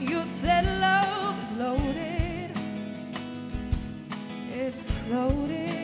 you said love is loaded. It's loaded.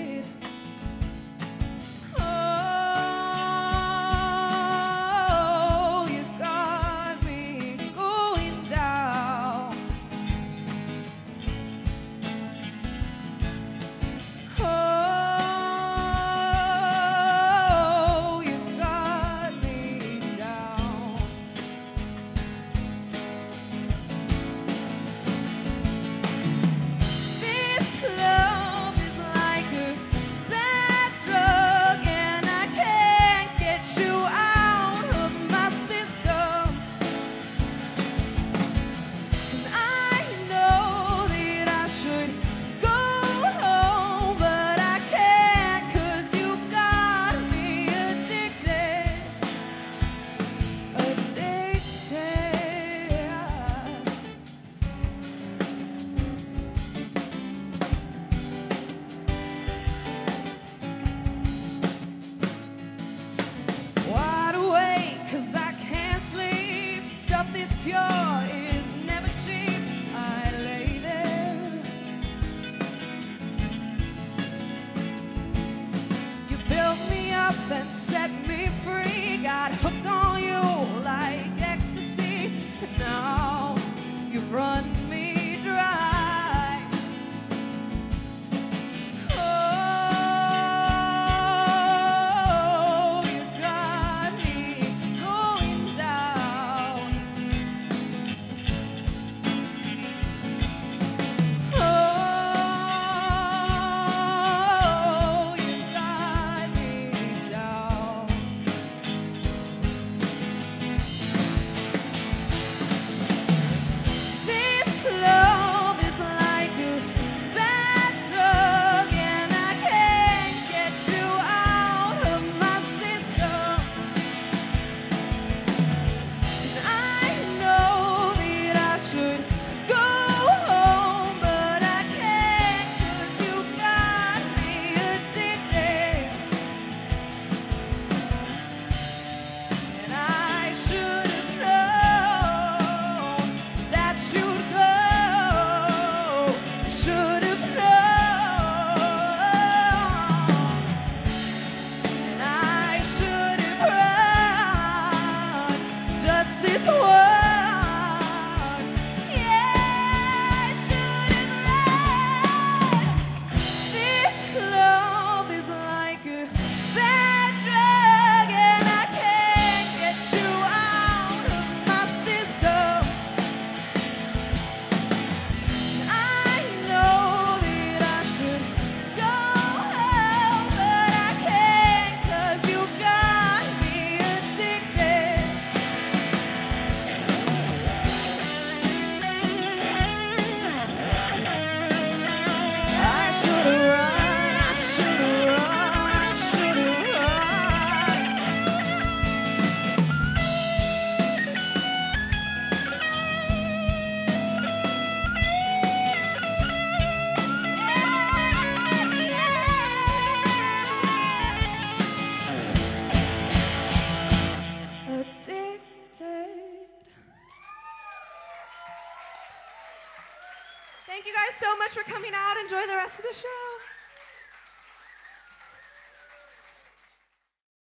Thank you guys so much for coming out. Enjoy the rest of the show.